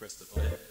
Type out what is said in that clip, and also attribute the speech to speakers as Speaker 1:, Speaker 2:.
Speaker 1: Press the button.